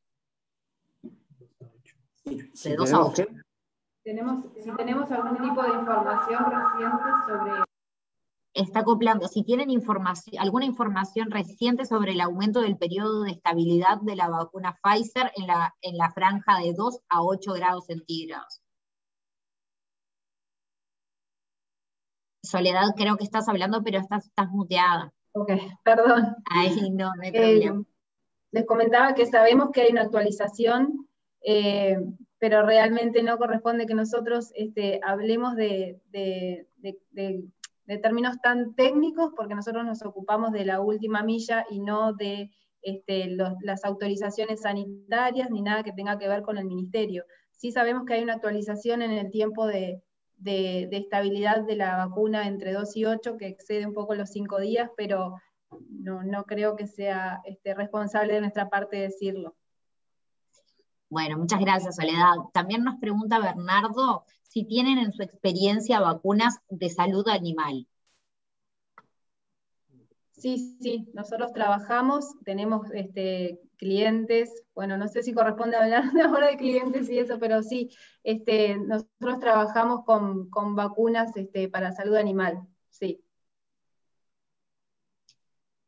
D: de 2 a 8. Tenemos, si tenemos algún tipo de información reciente sobre...
A: Está acoplando, si tienen información, alguna información reciente sobre el aumento del periodo de estabilidad de la vacuna Pfizer en la, en la franja de 2 a 8 grados centígrados. Soledad, creo que estás hablando, pero estás, estás muteada.
D: Ok, perdón.
A: Ahí no, no hay problema.
D: Eh, les comentaba que sabemos que hay una actualización, eh, pero realmente no corresponde que nosotros este, hablemos de, términos tan técnicos, porque nosotros nos ocupamos de la última milla y no de este, las autorizaciones sanitarias ni nada que tenga que ver con el ministerio. Sí sabemos que hay una actualización en el tiempo de, de, estabilidad de la vacuna entre 2 y 8, que excede un poco los 5 días, pero no, creo que sea este, responsable de nuestra parte decirlo.
A: Bueno, muchas gracias, Soledad. También nos pregunta Bernardo si tienen en su experiencia vacunas de salud animal.
D: Sí, sí, nosotros trabajamos, tenemos este, clientes, bueno, no sé si corresponde hablar ahora de clientes y eso, pero sí, este, nosotros trabajamos con, vacunas este, para salud animal, sí.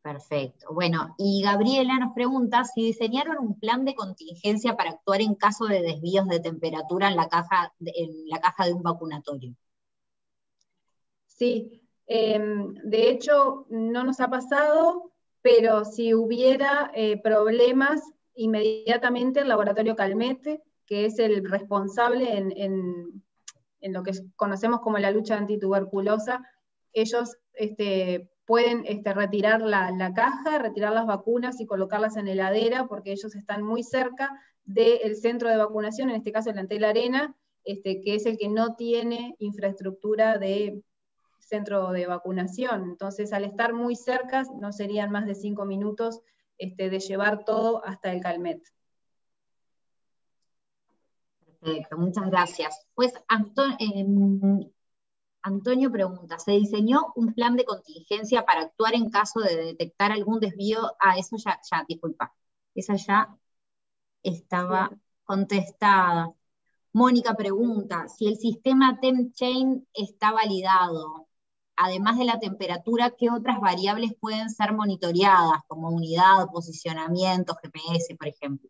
A: Perfecto. Bueno, y Gabriela nos pregunta si diseñaron un plan de contingencia para actuar en caso de desvíos de temperatura en la caja, en la caja de un vacunatorio.
D: Sí, Em, de hecho, no nos ha pasado, pero si hubiera eh, problemas, inmediatamente el laboratorio Calmete, que es el responsable en, lo que conocemos como la lucha antituberculosa, ellos este, pueden este, retirar la, caja, retirar las vacunas y colocarlas en heladera, porque ellos están muy cerca del centro de vacunación, en este caso el Antel Arena, este, que es el que no tiene infraestructura de centro de vacunación. Entonces, al estar muy cerca, no serían más de cinco minutos este, de llevar todo hasta el Calmet.
A: Perfecto, muchas gracias. Pues em, Antonio, pregunta, ¿se diseñó un plan de contingencia para actuar en caso de detectar algún desvío? Ah, eso ya, ya, disculpa, esa ya estaba contestada. Mónica pregunta, si el sistema TempChain está validado, además de la temperatura, ¿qué otras variables pueden ser monitoreadas, como unidad, posicionamiento, GPS, por ejemplo?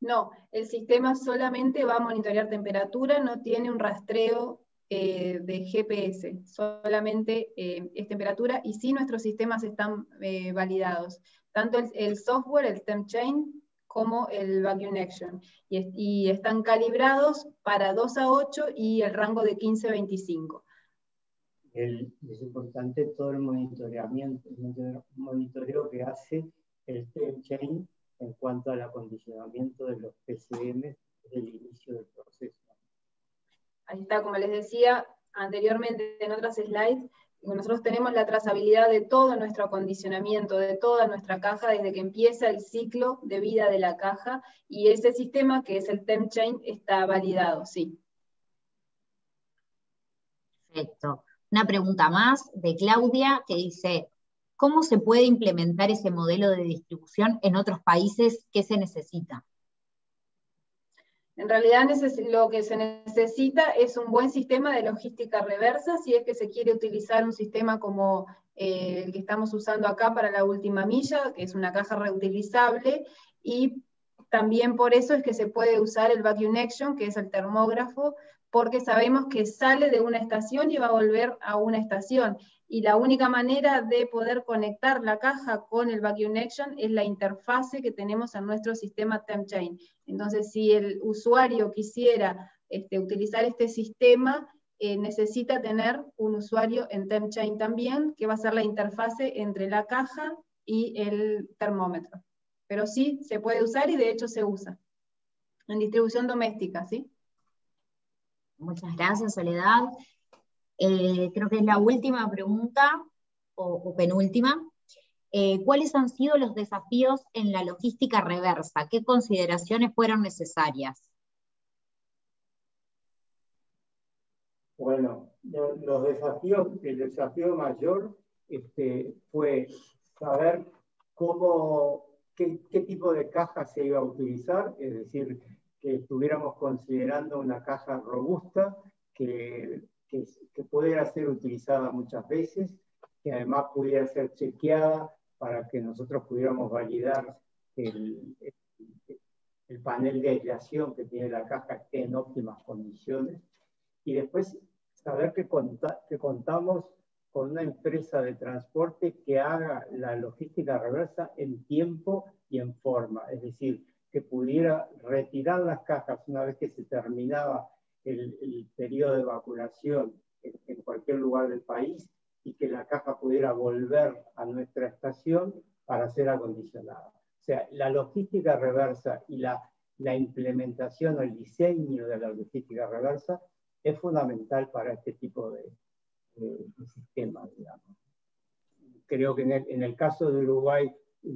D: No, el sistema solamente va a monitorear temperatura, no tiene un rastreo eh, de GPS, solamente eh, es temperatura y sí nuestros sistemas están eh, validados, tanto el, software, el TempChain, como el Vacuum Action, y, y, están calibrados para 2 a 8 y el rango de 15 a 25
C: es importante todo el monitoreamiento, el monitoreo que hace el chain en cuanto al acondicionamiento de los PCM desde el inicio del proceso.
D: Ahí está, como les decía anteriormente en otras slides, nosotros tenemos la trazabilidad de todo nuestro acondicionamiento, de toda nuestra caja, desde que empieza el ciclo de vida de la caja, y ese sistema, que es el chain está validado, sí.
A: Perfecto. Una pregunta más de Claudia que dice, ¿cómo se puede implementar ese modelo de distribución en otros países? ¿Qué se necesita?
D: En realidad lo que se necesita es un buen sistema de logística reversa, si es que se quiere utilizar un sistema como eh, el que estamos usando acá para la última milla, que es una caja reutilizable, y también por eso es que se puede usar el Vacuum Action, que es el termógrafo, porque sabemos que sale de una estación y va a volver a una estación. Y la única manera de poder conectar la caja con el Vacuum Action es la interfase que tenemos en nuestro sistema TempChain. Entonces, si el usuario quisiera este, utilizar este sistema, eh, necesita tener un usuario en TempChain también, que va a ser la interfase entre la caja y el termómetro. Pero sí, se puede usar y de hecho se usa en distribución doméstica, ¿sí?
A: Muchas gracias, Soledad. Eh, creo que es la última pregunta, o, penúltima. Eh, ¿Cuáles han sido los desafíos en la logística reversa? ¿Qué consideraciones fueron necesarias?
C: Bueno, los desafíos, el desafío mayor este, fue saber cómo, qué, tipo de caja se iba a utilizar, es decir, que estuviéramos considerando una caja robusta que, que, pudiera ser utilizada muchas veces, que además pudiera ser chequeada para que nosotros pudiéramos validar el, el panel de aislación que tiene la caja esté en óptimas condiciones. Y después saber que, que contamos con una empresa de transporte que haga la logística reversa en tiempo y en forma, es decir, que pudiera retirar las cajas una vez que se terminaba el, el periodo de vacunación en, cualquier lugar del país y que la caja pudiera volver a nuestra estación para ser acondicionada. O sea, la logística reversa y la, la implementación o el diseño de la logística reversa es fundamental para este tipo de, sistemas, Creo que en el, caso de Uruguay,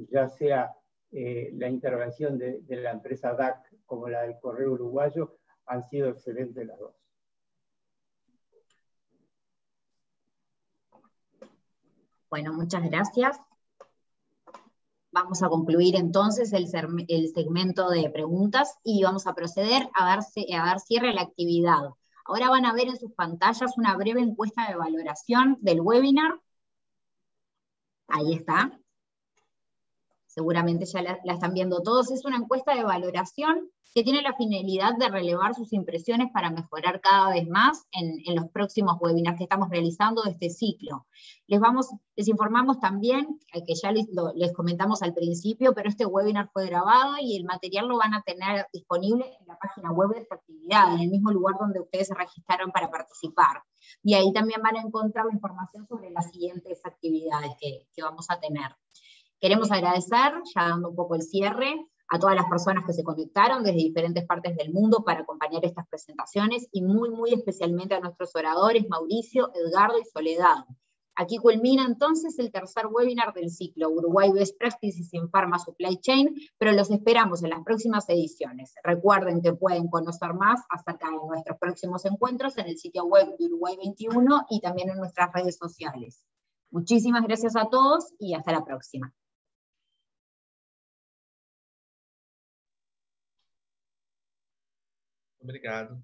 C: ya sea eh, la intervención de, la empresa DAC como la del Correo Uruguayo, han sido excelentes las dos.
A: Bueno, muchas gracias. Vamos a concluir entonces el, segmento de preguntas y vamos a proceder a dar, a dar cierre a la actividad. Ahora van a ver en sus pantallas una breve encuesta de valoración del webinar. Ahí está seguramente ya la, están viendo todos, es una encuesta de valoración que tiene la finalidad de relevar sus impresiones para mejorar cada vez más en, los próximos webinars que estamos realizando de este ciclo. Les, vamos, les informamos también, eh, que ya les, comentamos al principio, pero este webinar fue grabado y el material lo van a tener disponible en la página web de esta actividad, en el mismo lugar donde ustedes se registraron para participar. Y ahí también van a encontrar información sobre las siguientes actividades que vamos a tener. Queremos agradecer, ya dando un poco el cierre, a todas las personas que se conectaron desde diferentes partes del mundo para acompañar estas presentaciones y muy, muy especialmente a nuestros oradores, Mauricio, Edgardo y Soledad. Aquí culmina entonces el tercer webinar del ciclo Uruguay Best Practices in Pharma Supply Chain, pero los esperamos en las próximas ediciones. Recuerden que pueden conocer más acerca de nuestros próximos encuentros en el sitio web de Uruguay 21 y también en nuestras redes sociales. Muchísimas gracias a todos y hasta la próxima.
B: Obrigado.